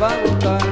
Sabroso y